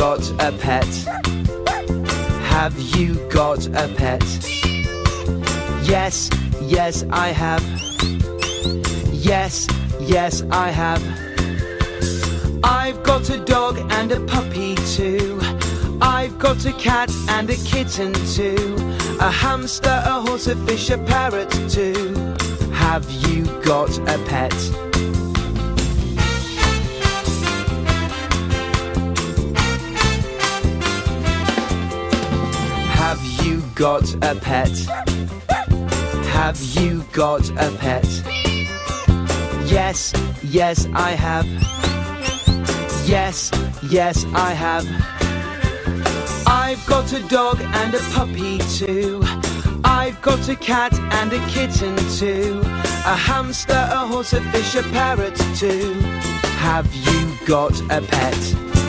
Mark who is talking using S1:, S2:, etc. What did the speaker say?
S1: got a pet? Have you got a pet? Yes, yes, I have. Yes, yes, I have. I've got a dog and a puppy too. I've got a cat and a kitten too. A hamster, a horse, a fish, a parrot too. Have you got a pet? Got a pet? Have you got a pet? Yes, yes, I have. Yes, yes, I have. I've got a dog and a puppy too. I've got a cat and a kitten too. A hamster, a horse, a fish, a parrot too. Have you got a pet?